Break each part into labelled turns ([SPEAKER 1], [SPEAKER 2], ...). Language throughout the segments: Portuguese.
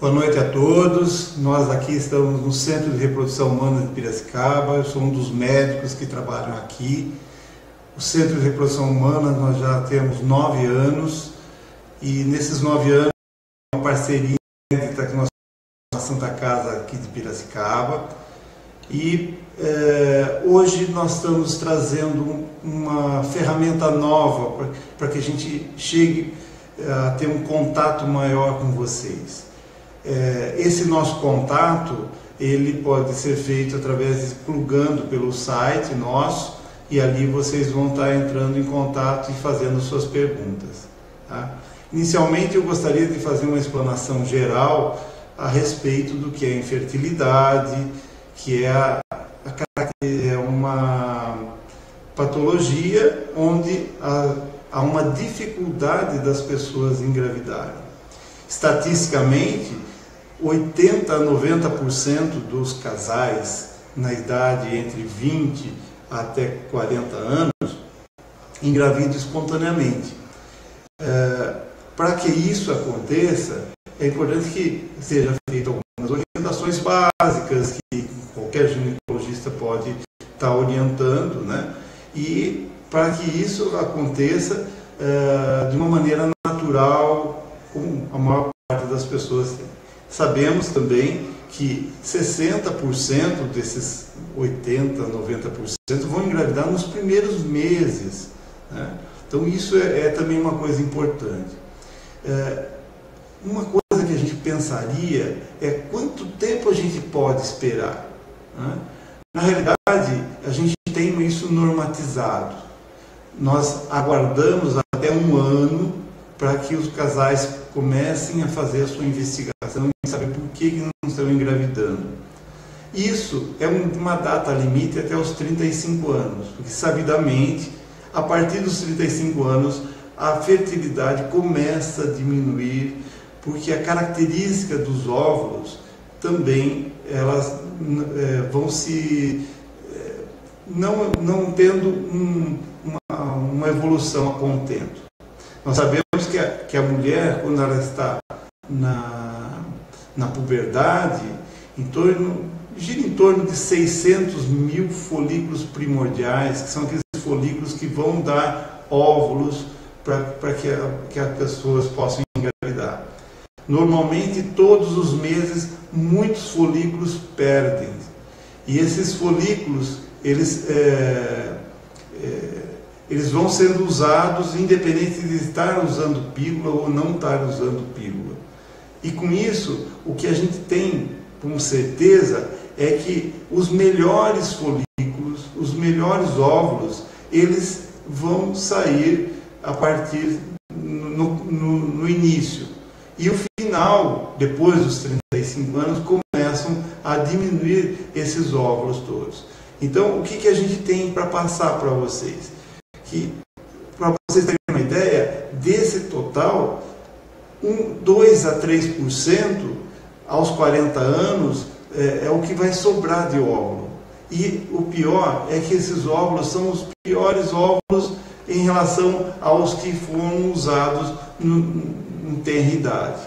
[SPEAKER 1] Boa noite a todos. Nós aqui estamos no Centro de Reprodução Humana de Piracicaba. Eu sou um dos médicos que trabalham aqui. O Centro de Reprodução Humana nós já temos nove anos e nesses nove anos uma parceria entre com a Santa Casa aqui de Piracicaba e é, hoje nós estamos trazendo uma ferramenta nova para que a gente chegue eh, a ter um contato maior com vocês. É, esse nosso contato ele pode ser feito através de plugando pelo site nosso e ali vocês vão estar entrando em contato e fazendo suas perguntas. Tá? Inicialmente eu gostaria de fazer uma explanação geral a respeito do que é infertilidade, que é, a, a, é uma patologia onde há, há uma dificuldade das pessoas engravidarem. Estatisticamente, 80 a 90% dos casais na idade entre 20 até 40 anos engravidam espontaneamente. É, Para que isso aconteça, é importante que seja feita algumas orientações básicas que qualquer ginecologista pode estar orientando, né? E para que isso aconteça é, de uma maneira natural, como a maior parte das pessoas tem. Sabemos também que 60% desses 80%, 90% vão engravidar nos primeiros meses. Né? Então, isso é, é, também uma coisa importante. É, uma coisa que a gente pensaria é quanto tempo a gente pode esperar. Né? Na realidade, a gente tem isso normatizado. Nós aguardamos até um ano para que os casais comecem a fazer a sua investigação e saber por que, que não estão engravidando. Isso é uma data limite até os 35 anos, porque sabidamente, a partir dos 35 anos, a fertilidade começa a diminuir, porque a característica dos óvulos também elas é, vão se é, não, não tendo um, uma, uma evolução a contento. Nós sabemos que a, que a mulher, quando ela está na, na puberdade, em torno, gira em torno de 600 mil folículos primordiais, que são aqueles folículos que vão dar óvulos para que, que as pessoas possam engravidar. Normalmente, todos os meses, muitos folículos perdem. E esses folículos, eles é, é, eles vão sendo usados independente de estar usando pílula ou não estar usando pílula. E com isso, o que a gente tem com certeza é que os melhores folículos, os melhores óvulos, eles vão sair a partir no, no, no início. E o final, depois dos 35 anos, começam a diminuir esses óvulos todos. Então, o que, que a gente tem para passar para vocês? que, para vocês terem uma ideia, desse total, um, 2 a 3% aos 40 anos é, é o que vai sobrar de óvulo. E o pior é que esses óvulos são os piores óvulos em relação aos que foram usados em tenra idade.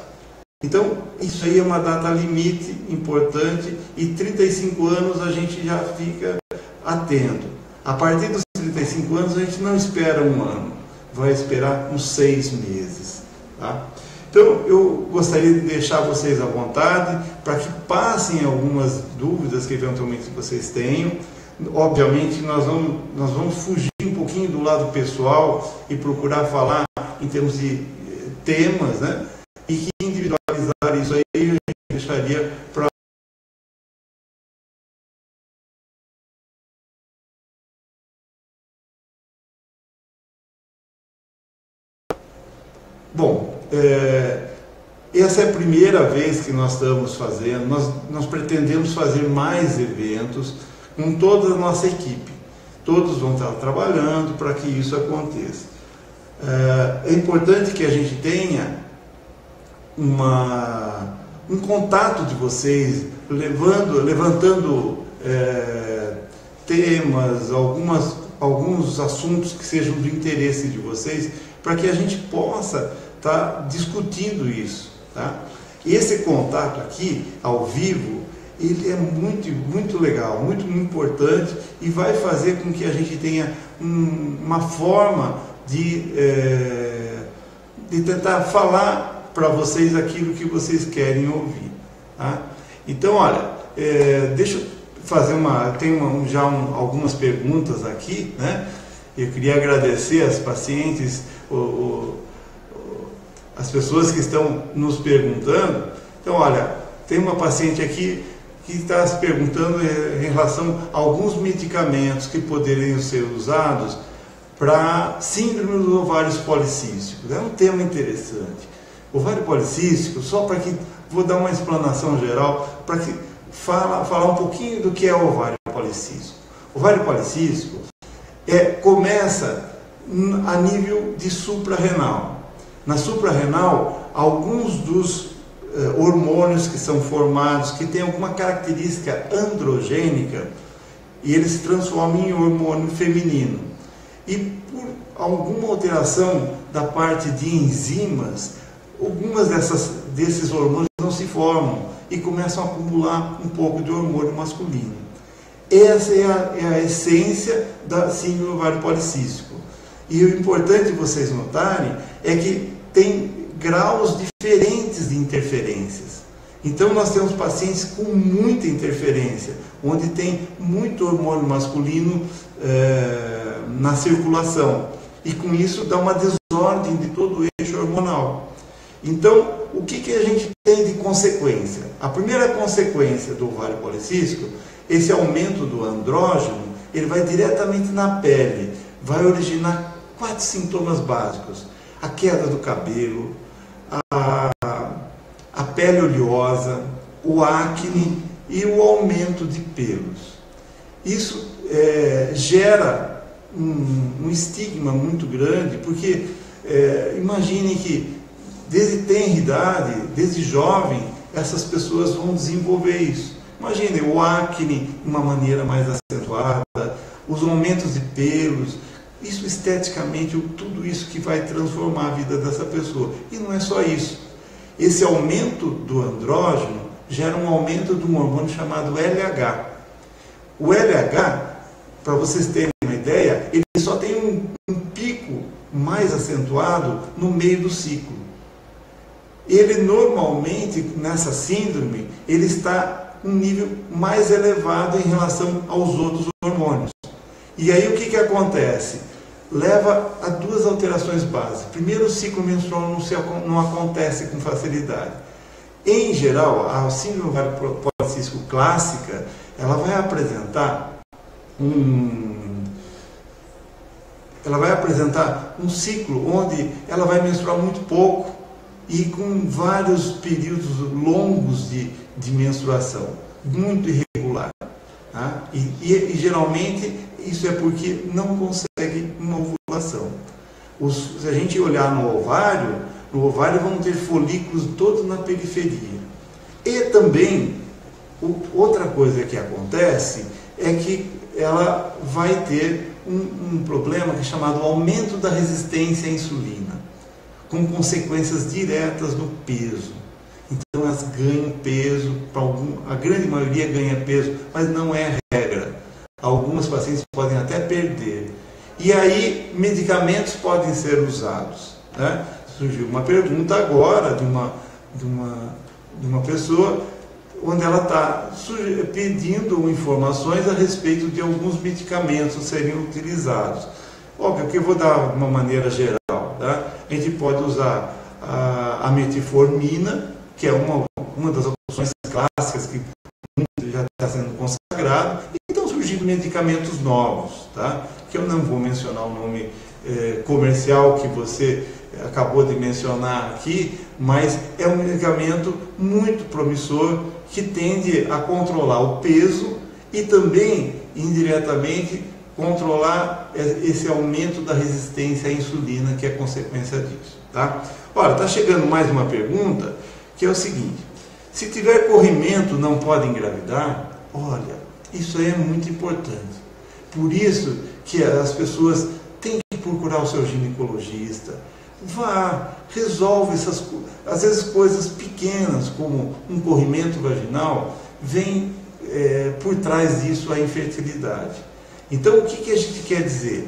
[SPEAKER 1] Então, isso aí é uma data limite importante e 35 anos a gente já fica atento. A partir dos 35 anos, a gente não espera um ano, vai esperar uns seis meses. Tá? Então, eu gostaria de deixar vocês à vontade para que passem algumas dúvidas que eventualmente vocês tenham. Obviamente, nós vamos, nós vamos fugir um pouquinho do lado pessoal e procurar falar em termos de eh, temas, né? E que individualizar isso aí, gente deixaria para Bom, é, essa é a primeira vez que nós estamos fazendo, nós, nós pretendemos fazer mais eventos com toda a nossa equipe. Todos vão estar trabalhando para que isso aconteça. É, é importante que a gente tenha uma, um contato de vocês, levando, levantando é, temas, algumas, alguns assuntos que sejam do interesse de vocês, para que a gente possa estar tá discutindo isso. Tá? Esse contato aqui, ao vivo, ele é muito, muito legal, muito, muito importante e vai fazer com que a gente tenha um, uma forma de, é, de tentar falar para vocês aquilo que vocês querem ouvir. Tá? Então, olha, é, deixa eu fazer uma. Tem uma, já um, algumas perguntas aqui, né? Eu queria agradecer as pacientes, o, o, as pessoas que estão nos perguntando. Então, olha, tem uma paciente aqui que está se perguntando em relação a alguns medicamentos que poderiam ser usados para síndrome dos ovários policísticos. É um tema interessante. Ovário policístico, só para que vou dar uma explanação geral para que fala, falar um pouquinho do que é o ovário policístico. O ovário policístico é, começa a nível de suprarrenal. Na suprarrenal, alguns dos eh, hormônios que são formados, que têm alguma característica androgênica, e eles se transformam em hormônio feminino. E por alguma alteração da parte de enzimas, algumas dessas, desses hormônios não se formam e começam a acumular um pouco de hormônio masculino. Essa é a, é a essência da síndrome ovário policístico. E o importante vocês notarem é que tem graus diferentes de interferências. Então nós temos pacientes com muita interferência, onde tem muito hormônio masculino é, na circulação. E com isso dá uma desordem de todo o eixo hormonal. Então, o que, que a gente tem de consequência? A primeira consequência do ovário policístico, esse aumento do andrógeno, ele vai diretamente na pele, vai originar quatro sintomas básicos: a queda do cabelo, a, a pele oleosa, o acne e o aumento de pelos. Isso é, gera um, um, estigma muito grande, porque é, imagine que desde tenra idade, desde jovem, essas pessoas vão desenvolver isso. Imagine o acne de uma maneira mais acentuada, os aumentos de pelos, isso esteticamente, tudo isso que vai transformar a vida dessa pessoa. E não é só isso. Esse aumento do andrógeno gera um aumento de um hormônio chamado LH. O LH, para vocês terem uma ideia, ele só tem um, um pico mais acentuado no meio do ciclo. Ele normalmente, nessa síndrome, ele está um nível mais elevado em relação aos outros hormônios. E aí o que, que acontece? Leva a duas alterações básicas. Primeiro, o ciclo menstrual não, se, não acontece com facilidade. Em geral, a síndrome ovário policístico clássica, ela vai apresentar um ela vai apresentar um ciclo onde ela vai menstruar muito pouco e com vários períodos longos de, de menstruação, muito irregular. Tá? E, e, e geralmente isso é porque não consegue Os, se a gente olhar no ovário, no ovário vão ter folículos todos na periferia. E também, o, outra coisa que acontece é que ela vai ter um, um problema que é chamado aumento da resistência à insulina, com consequências diretas no peso. Então elas ganham peso, algum, a grande maioria ganha peso, mas não é regra. Algumas pacientes podem até perder. E aí, medicamentos podem ser usados. Né? Surgiu uma pergunta agora de uma, de uma, de uma pessoa onde ela está pedindo informações a respeito de alguns medicamentos seriam utilizados. Óbvio que eu vou dar uma maneira geral. Tá? A gente pode usar a, a metformina, que é uma, uma das opções clássicas que já está sendo consagrado, surgindo medicamentos novos, tá? Que eu não vou mencionar o nome é, comercial que você acabou de mencionar aqui, mas é um medicamento muito promissor que tende a controlar o peso e também, indiretamente, controlar esse aumento da resistência à insulina, que é consequência disso. Tá? Olha, está chegando mais uma pergunta, que é o seguinte, se tiver corrimento não pode engravidar? Olha, isso é muito importante. Por isso que as pessoas têm que procurar o seu ginecologista. Vá, resolve essas às vezes coisas pequenas, como um corrimento vaginal, vem é, por trás disso a infertilidade. Então, o que, que a gente quer dizer?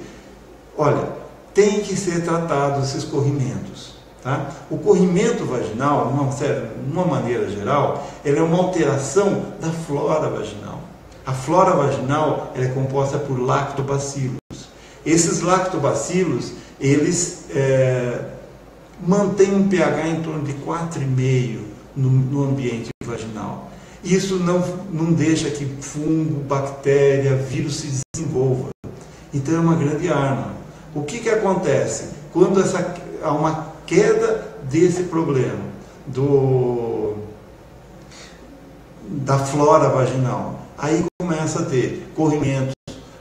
[SPEAKER 1] Olha, tem que ser tratado esses corrimentos. Tá? O corrimento vaginal, de uma maneira geral, ele é uma alteração da flora vaginal. A flora vaginal é composta por lactobacilos. Esses lactobacilos, eles é, mantêm um pH em torno de 4,5 no, no ambiente vaginal. Isso não, não deixa que fungo, bactéria, vírus se desenvolva. Então é uma grande arma. O que, que acontece? Quando essa, há uma queda desse problema, do, da flora vaginal, aí começa a ter corrimentos,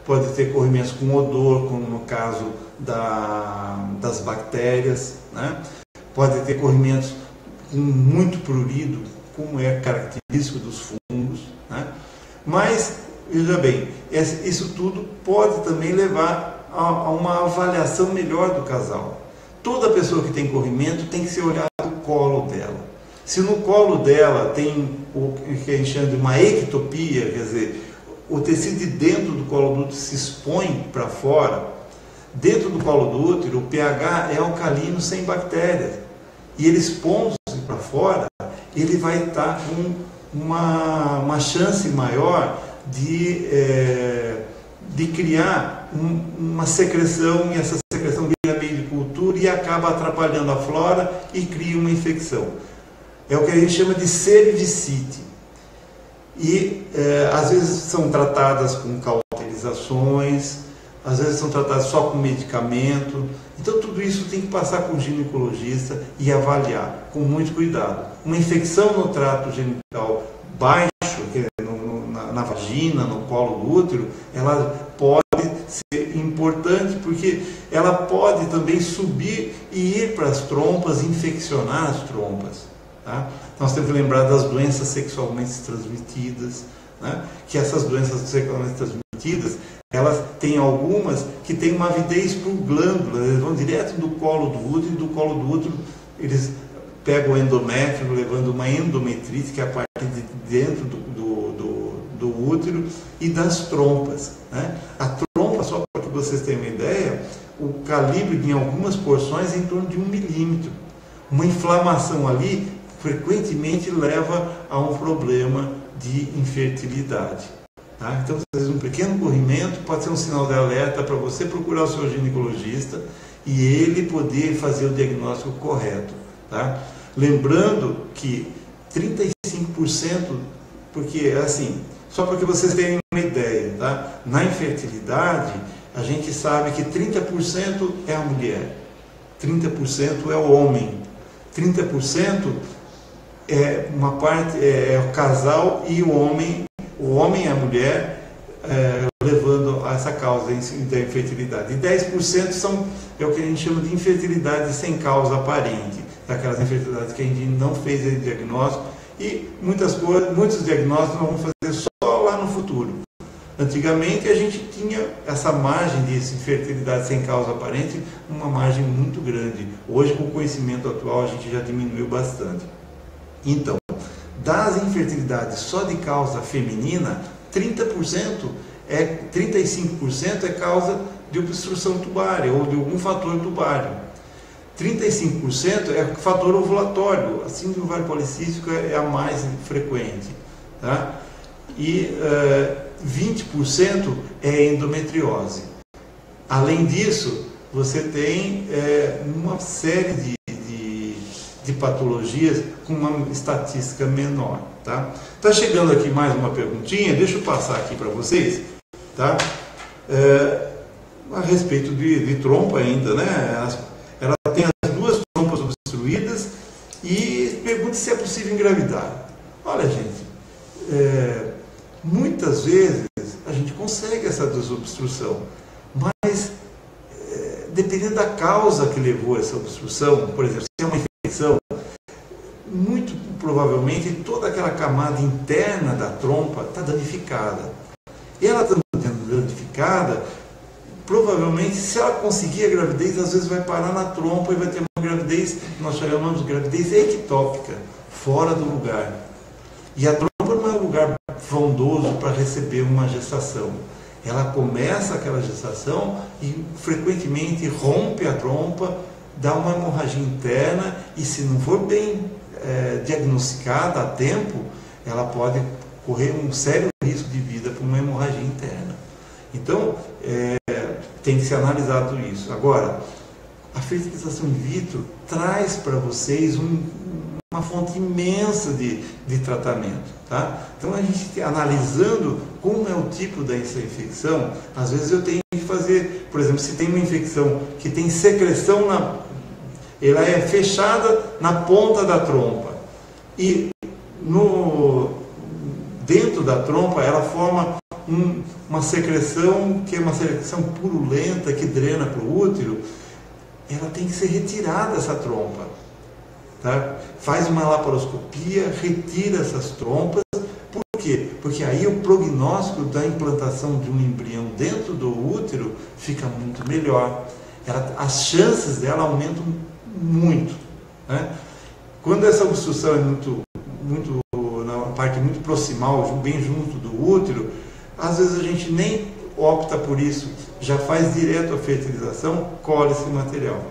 [SPEAKER 1] pode ter corrimentos com odor, como no caso da, das bactérias, né? pode ter corrimentos muito prurido, como é característico dos fungos. Né? Mas, veja bem, isso tudo pode também levar a, uma avaliação melhor do casal. Toda pessoa que tem corrimento tem que ser olhado o colo dela. Se no colo dela tem o que a gente chama de uma ectopia, quer dizer, o tecido de dentro do colo do útero se expõe para fora, dentro do colo do útero o pH é alcalino sem bactérias. E ele expondo-se para fora, ele vai estar com uma, uma chance maior de, é, de criar um, uma secreção, e essa secreção vira meio de cultura e acaba atrapalhando a flora e cria uma infecção. É o que a gente chama de cervicite. E é, às vezes são tratadas com cauterizações, às vezes são tratadas só com medicamento. Então tudo isso tem que passar com o ginecologista e avaliar com muito cuidado. Uma infecção no trato genital baixo, na, na, vagina, no colo do útero, ela pode ser importante porque ela pode também subir e ir para as trompas, infeccionar as trompas. Tá? Nós temos que lembrar das doenças sexualmente transmitidas, né? que essas doenças sexualmente transmitidas elas têm algumas que têm uma avidez por glândula, eles vão direto do colo do útero e do colo do útero eles pegam o endométrio, levando uma endometrite, que é a parte de dentro do, do, do, do útero, e das trompas. Né? A trompa, só para que vocês tenham uma ideia, o calibre em algumas porções é em torno de um milímetro. Uma inflamação ali frequentemente leva a um problema de infertilidade. Tá? Então, às vezes, um pequeno corrimento pode ser um sinal de alerta para você procurar o seu ginecologista e ele poder fazer o diagnóstico correto. Tá? Lembrando que 35%, porque assim, só para que vocês tenham uma ideia, tá? na infertilidade, a gente sabe que 30% é a mulher, 30% é o homem, 30% é uma parte é, é o casal e o homem o homem e a mulher é, levando a essa causa da infertilidade. E 10% são é o que a gente chama de infertilidade sem causa aparente, daquelas infertilidades que a gente não fez o diagnóstico e muitas coisas, muitos diagnósticos nós vamos fazer só lá no futuro. Antigamente a gente tinha essa margem de infertilidade sem causa aparente, uma margem muito grande. Hoje, com o conhecimento atual, a gente já diminuiu bastante. Então, das infertilidades só de causa feminina, 30% é 35% é causa de obstrução tubária ou de algum fator tubário. 35% é fator ovulatório, a síndrome ovário policístico é a mais frequente. Tá? E uh, eh, 20% é endometriose. Além disso, você tem é, uma série de de patologias com uma estatística menor. Tá? tá chegando aqui mais uma perguntinha, deixa eu passar aqui para vocês, tá? É, a respeito de, de, trompa ainda, né? Ela tem as duas trompas obstruídas e pergunta se é possível engravidar. Olha, gente, é, muitas vezes a gente consegue essa desobstrução, mas é, dependendo da causa que levou essa obstrução, por exemplo, se é uma infecção, muito provavelmente toda aquela camada interna da trompa está danificada. E ela está danificada provavelmente, se ela conseguir a gravidez, às vezes vai parar na trompa e vai ter uma gravidez, nós chamamos de gravidez ectópica, fora do lugar. E a trompa não é um lugar frondoso para receber uma gestação. Ela começa aquela gestação e frequentemente rompe a trompa, dá uma hemorragia interna e se não for bem é, diagnosticada a tempo, ela pode correr um sério risco de vida por uma hemorragia interna. Então, é, tem que ser analisado isso. Agora, a fertilização in vitro traz para vocês um, uma fonte imensa de, de tratamento. Tá? Então, a gente analisando como é o tipo dessa infecção, às vezes eu tenho que fazer, por exemplo, se tem uma infecção que tem secreção na. Ela é fechada na ponta da trompa. E no, dentro da trompa ela forma um, uma secreção que é uma secreção purulenta que drena para o útero, ela tem que ser retirada essa trompa. Tá? Faz uma laparoscopia, retira essas trompas. Por quê? Porque aí o prognóstico da implantação de um embrião dentro do útero fica muito melhor. Ela, as chances dela aumentam muito. Né? Quando essa obstrução é muito, muito na parte muito proximal, bem junto do útero, às vezes a gente nem opta por isso, já faz direto a fertilização, colhe esse material.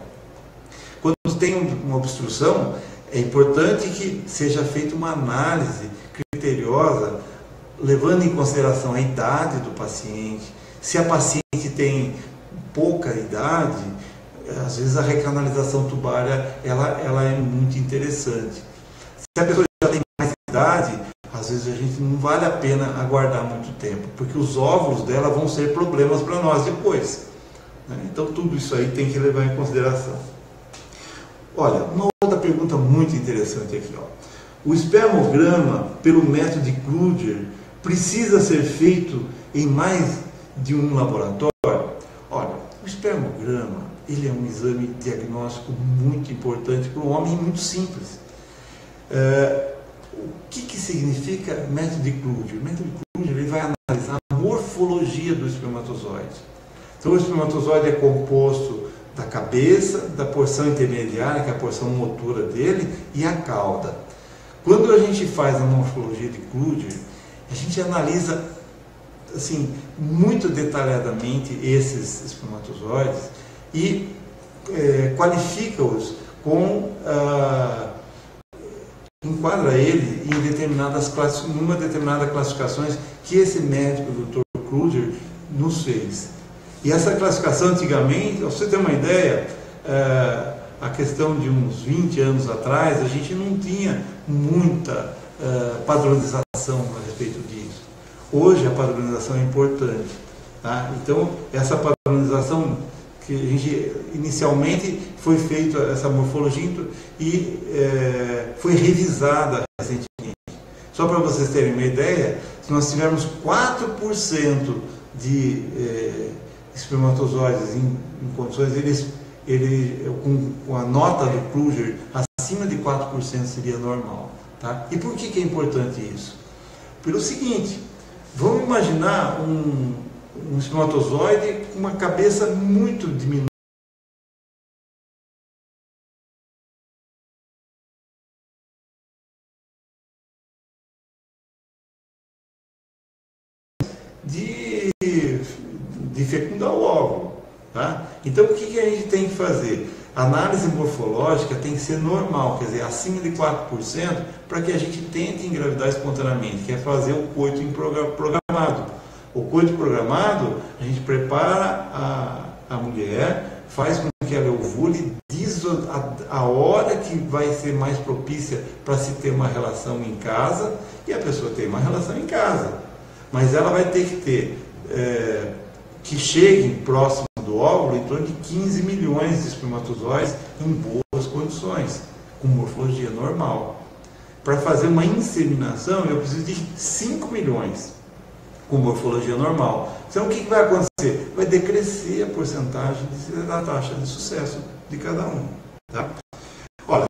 [SPEAKER 1] Quando tem uma obstrução, é importante que seja feita uma análise criteriosa, levando em consideração a idade do paciente. Se a paciente tem pouca idade, às vezes a recanalização tubária ela, ela é muito interessante. Se a pessoa já tem mais idade, às vezes a gente não vale a pena aguardar muito tempo, porque os óvulos dela vão ser problemas para nós depois. Né? Então tudo isso aí tem que levar em consideração. Olha, uma outra pergunta muito interessante aqui. Ó. O espermograma, pelo método de Kruger, precisa ser feito em mais de um laboratório? Olha, o espermograma ele é um exame diagnóstico muito importante para o homem muito simples. É, o que, que significa método de Kruger? O método de Kruger ele vai analisar a morfologia do espermatozoide. Então, o espermatozoide é composto da cabeça, da porção intermediária, que é a porção motora dele, e a cauda. Quando a gente faz a morfologia de Kruger, a gente analisa assim muito detalhadamente esses espermatozoides e é, qualifica-os com ah, enquadra ele em determinadas numa determinada classificações que esse médico, o Dr. Kruger, nos fez. E essa classificação antigamente, para você ter uma ideia, é, a questão de uns 20 anos atrás, a gente não tinha muita é, padronização a respeito disso. Hoje a padronização é importante. Tá? Então, essa padronização que a gente inicialmente foi feita essa morfologia e é, foi revisada recentemente. Só para vocês terem uma ideia, se nós tivermos 4% de é, espermatozoides em, em, condições, eles, ele, com, com, a nota do Kruger, acima de 4% seria normal. Tá? E por que, que é importante isso? Pelo seguinte, vamos imaginar um, um espermatozoide com uma cabeça muito diminuta. De, de fecundar o óvulo. Tá? Então, o que, que a gente tem que fazer? A análise morfológica tem que ser normal, quer dizer, acima de 4%, para que a gente tente engravidar espontaneamente, que é fazer o coito programado. O coito programado, a gente prepara a, a mulher, faz com que ela ovule, diz a, a hora que vai ser mais propícia para se ter uma relação em casa, e a pessoa tem uma relação em casa. Mas ela vai ter que ter, é, que chegue próximo do óvulo, em torno de 15 milhões de espermatozoides em boas condições, com morfologia normal. Para fazer uma inseminação, eu preciso de 5 milhões com morfologia normal. Então o que, vai acontecer? Vai decrescer a porcentagem da taxa de sucesso de cada um. Tá? Olha,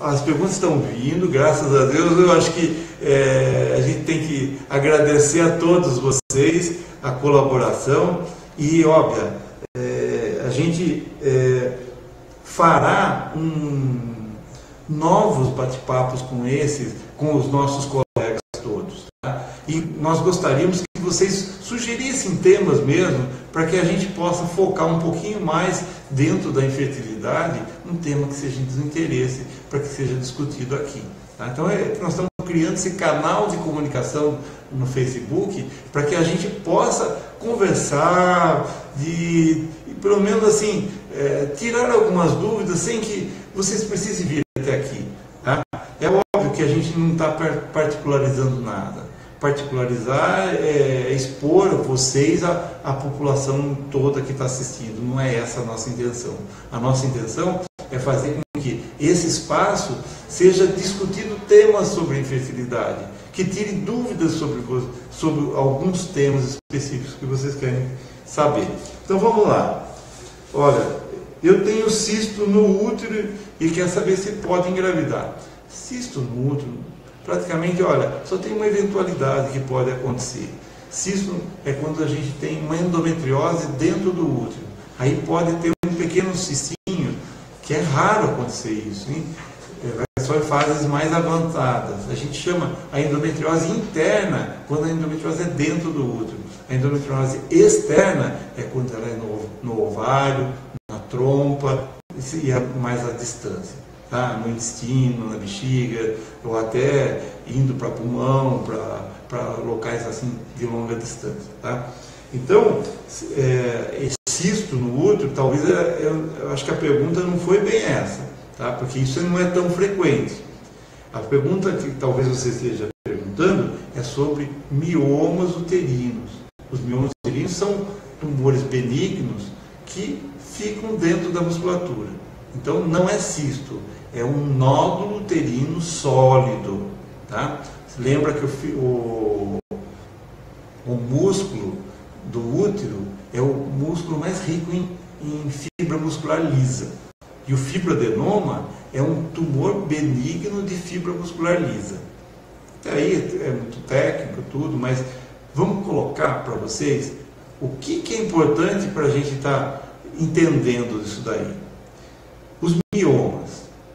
[SPEAKER 1] as perguntas estão vindo, graças a Deus. Eu acho que é, a gente tem que agradecer a todos vocês a colaboração e, óbvio, é, a gente é, fará um, novos bate-papos com esses, com os nossos colegas todos. Tá? E nós gostaríamos que vocês sugerissem temas mesmo, para que a gente possa focar um pouquinho mais dentro da infertilidade, um tema que seja de interesse, para que seja discutido aqui. Tá? Então, é, nós estamos criando esse canal de comunicação no Facebook para que a gente possa conversar, de, pelo menos assim, é, tirar algumas dúvidas sem que vocês precisem vir até aqui. Tá? É óbvio que a gente não está particularizando nada. Particularizar é expor vocês à, à população toda que está assistindo. Não é essa a nossa intenção. A nossa intenção é fazer com que esse espaço seja discutido temas sobre infertilidade, que tire dúvidas sobre, sobre alguns temas específicos que vocês querem saber. Então vamos lá. Olha, eu tenho cisto no útero e quer saber se pode engravidar. Cisto no útero, praticamente, olha, só tem uma eventualidade que pode acontecer. Cisto é quando a gente tem uma endometriose dentro do útero. Aí pode ter um pequeno cistinho, que é raro acontecer isso, hein? É, só em fases mais avançadas. A gente chama a endometriose interna quando a endometriose é dentro do útero. A endometriose externa é quando ela é no, no ovário, na trompa e é mais à distância. Tá? No intestino, na bexiga, ou até indo para pulmão, para locais assim de longa distância. Tá? Então, é, cisto no útero, talvez é, eu, eu acho que a pergunta não foi bem essa, tá? porque isso não é tão frequente. A pergunta que talvez você esteja perguntando é sobre miomas uterinos. Os miomas uterinos são tumores benignos que ficam dentro da musculatura. Então não é cisto, é um nódulo uterino sólido. Tá? Lembra que o, o, o músculo do útero é o músculo mais rico em, em fibra muscular lisa. E o fibroadenoma é um tumor benigno de fibra muscular lisa. Até aí é muito técnico tudo, mas vamos colocar para vocês o que, que, é importante para a gente estar tá entendendo isso daí. Os miomas.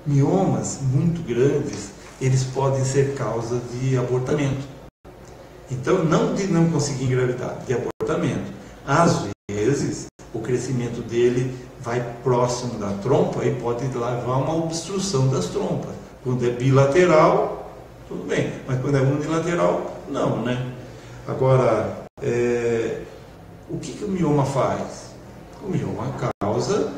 [SPEAKER 1] Miomas muito grandes, eles podem ser causa de abortamento. Então, não de não conseguir engravidar, de abortamento. Às vezes, o crescimento dele vai próximo da trompa e pode levar a uma obstrução das trompas. Quando é bilateral, tudo bem, mas quando é unilateral, não, né? Agora, é, o que, que o mioma faz? O mioma causa,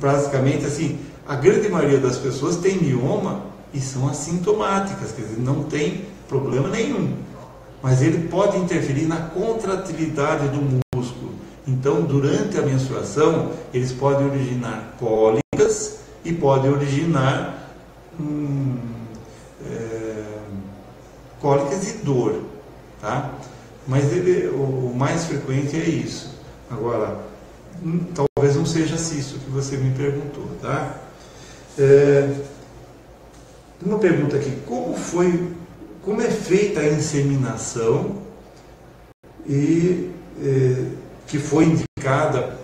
[SPEAKER 1] basicamente assim, a grande maioria das pessoas tem mioma e são assintomáticas, quer dizer, não tem problema nenhum. Mas ele pode interferir na contratilidade do músculo. Então, durante a menstruação, eles podem originar cólicas e podem originar hum, é, cólicas e dor. Tá? Mas ele, o, o mais frequente é isso. Agora, hum, talvez não seja cisto que você me perguntou. Tá? É, uma pergunta aqui: como foi, como é feita a inseminação e é, que foi indicada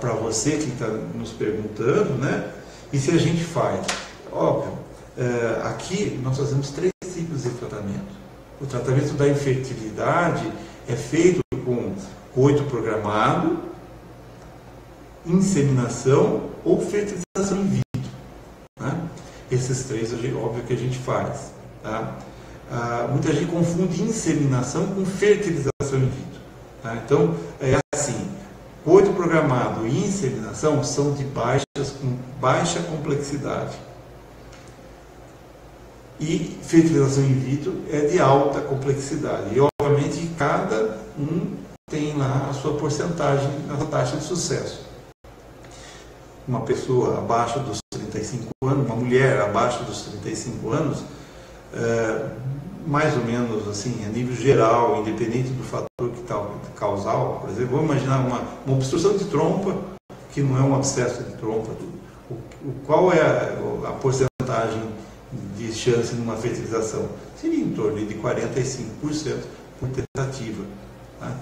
[SPEAKER 1] para você que está nos perguntando, né? E se a gente faz? Óbvio, é, aqui nós fazemos três tipos de tratamento. O tratamento da infertilidade é feito com coito programado, inseminação ou fertilização in vitro. Esses três, óbvio que a gente faz. Tá? Ah, muita gente confunde inseminação com fertilização in vitro. Tá? Então, é assim, coito programado e inseminação são de baixas, com baixa complexidade. E fertilização in vitro é de alta complexidade. E, obviamente, cada um tem lá a sua porcentagem, a taxa de sucesso. Uma pessoa abaixo dos 35 anos, uma mulher abaixo dos 35 anos, é, mais ou menos assim, a nível geral, independente do fator que tá, causal, por exemplo, vamos imaginar uma, uma obstrução de trompa, que não é um abscesso de trompa. O, o, qual é a, a porcentagem de chance numa fertilização? Seria em torno de 45% por tentativa. Tá?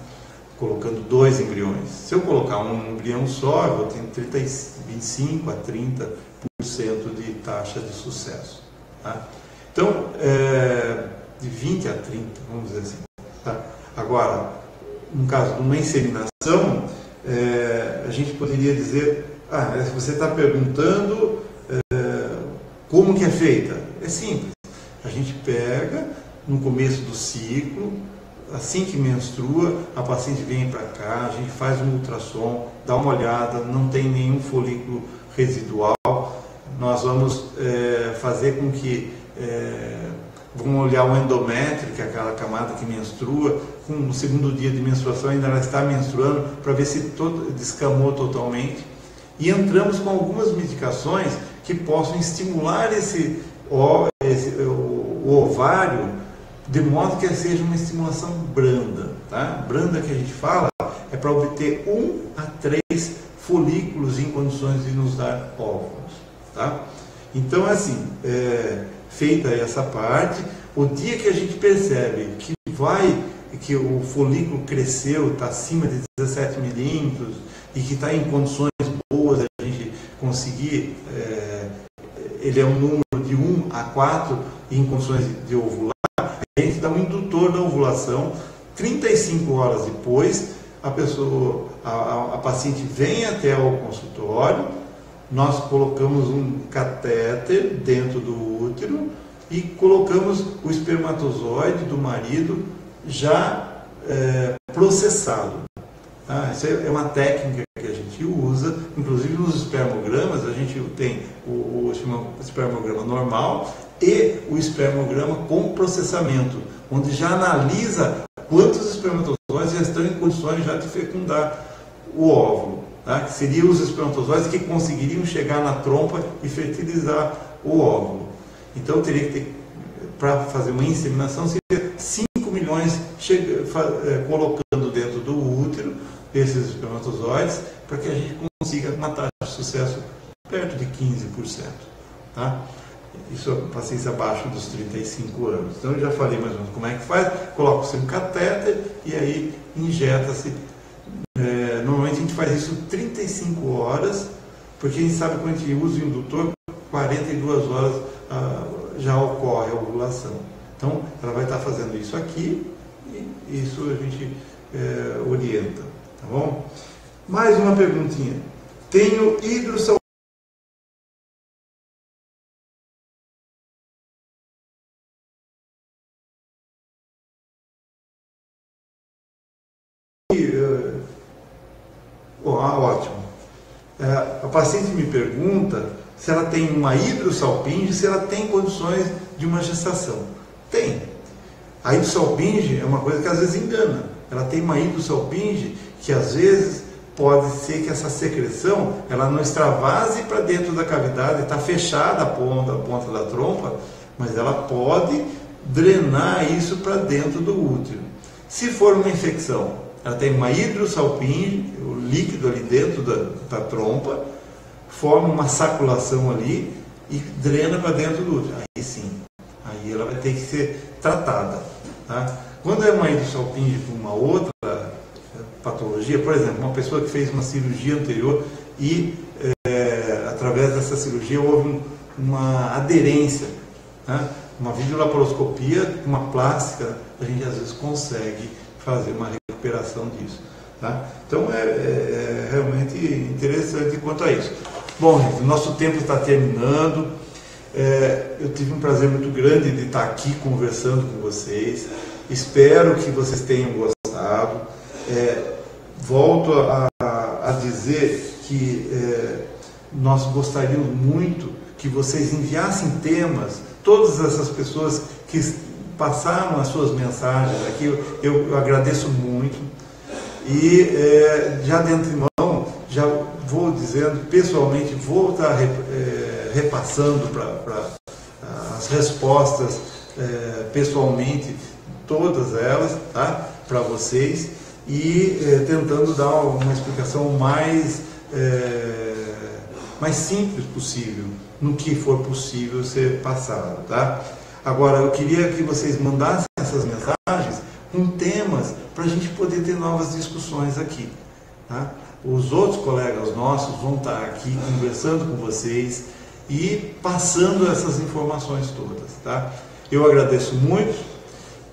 [SPEAKER 1] colocando dois embriões. Se eu colocar um embrião só, eu vou ter 30, 25 a 30% de taxa de sucesso. Tá? Então, é, de 20 a 30, vamos dizer assim. Tá? Agora, no caso de uma inseminação, é, a gente poderia dizer, ah, você está perguntando é, como que é feita. É simples. A gente pega no começo do ciclo, assim que menstrua, a paciente vem para cá, a gente faz um ultrassom, dá uma olhada, não tem nenhum folículo residual. Nós vamos é, fazer com que é, vamos olhar o endométrio, que é aquela camada que menstrua, com o segundo dia de menstruação ainda ela está menstruando, para ver se todo, descamou totalmente. E entramos com algumas medicações que possam estimular esse, esse o, o ovário de modo que seja uma estimulação branda. Tá? Branda que a gente fala é para obter um a três folículos em condições de nos dar óvulos. Tá? Então, assim, é, feita essa parte, o dia que a gente percebe que vai, que o folículo cresceu, está acima de 17 milímetros e que está em condições boas a gente conseguir, é, ele é um número de 1 a 4 em condições de ovular, a gente dá um indutor da ovulação, 35 horas depois, a pessoa, a, a, a paciente vem até o consultório, nós colocamos um catéter dentro do útero e colocamos o espermatozoide do marido já é, processado. Ah, isso é uma técnica que a gente usa, inclusive nos espermogramas, a gente tem o, o espermograma normal e o espermograma com processamento, onde já analisa quantos espermatozoides já estão em condições já de fecundar o óvulo, tá? que seriam os espermatozoides que conseguiriam chegar na trompa e fertilizar o óvulo. Então teria que ter, para fazer uma inseminação, seria 5 milhões chega, é, colocando dentro do útero esses espermatozoides, para que a gente consiga uma taxa de sucesso perto de 15%. Tá? Isso é paciência abaixo dos 35 anos. Então eu já falei mais ou menos como é que faz, coloca-se um catéter e aí injeta-se. É, faz isso 35 horas, porque a gente sabe quando a gente usa o indutor, 42 horas ah, já ocorre a ovulação. Então ela vai estar fazendo isso aqui e isso a gente é, orienta. Tá bom? Mais uma perguntinha. Tenho hidrossalpinho Oh, ah, ótimo. É, a paciente me pergunta se ela tem uma hidrossalpinge, se ela tem condições de uma gestação. Tem. A hidrossalpinge é uma coisa que às vezes engana. Ela tem uma hidrossalpinge que às vezes pode ser que essa secreção ela não extravase para dentro da cavidade, está fechada a ponta, a ponta da trompa, mas ela pode drenar isso para dentro do útero. Se for uma infecção, ela tem uma hidrossalpinge, o líquido ali dentro da, da trompa, forma uma saculação ali e drena para dentro do útero. Aí sim, aí ela vai ter que ser tratada. Tá? Quando é uma hidrossalpinge com uma outra patologia, por exemplo, uma pessoa que fez uma cirurgia anterior e é, através dessa cirurgia houve um, uma aderência, né? uma videolaparoscopia, uma plástica, a gente às vezes consegue fazer uma recuperação disso. Tá? Então é, é, é, realmente interessante quanto a isso. Bom, gente, nosso tempo está terminando. É, eu tive um prazer muito grande de estar aqui conversando com vocês. Espero que vocês tenham gostado. É, volto a, a, dizer que é, nós gostaríamos muito que vocês enviassem temas, todas essas pessoas que passaram as suas mensagens aqui, eu, eu agradeço muito. E é, já de antemão, já vou dizendo, pessoalmente, vou estar é, repassando para as respostas é, pessoalmente, todas elas, tá? para vocês, e é, tentando dar uma explicação mais, é, mais simples possível, no que for possível ser passado. Tá? Agora, eu queria que vocês mandassem essas mensagens com temas para a gente poder ter novas discussões aqui. Tá? Os outros colegas nossos vão estar aqui conversando com vocês e passando essas informações todas. Tá? Eu agradeço muito,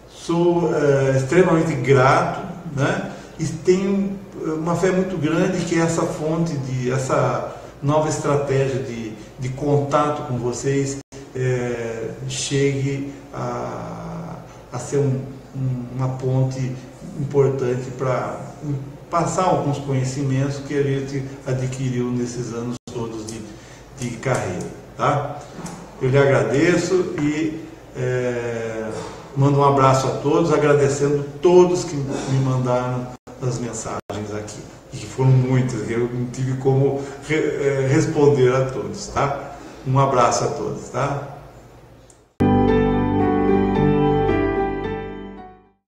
[SPEAKER 1] sou é, extremamente grato né? e tenho uma fé muito grande que essa fonte de essa nova estratégia de, de contato com vocês é, chegue a, a ser um, um, uma ponte importante para passar alguns conhecimentos que a gente adquiriu nesses anos todos de, de carreira. Tá? Eu lhe agradeço e é, mando um abraço a todos, agradecendo todos que me mandaram as mensagens aqui e que foram muitas, eu não tive como re, é, responder a todos, tá? Um abraço a todos, tá?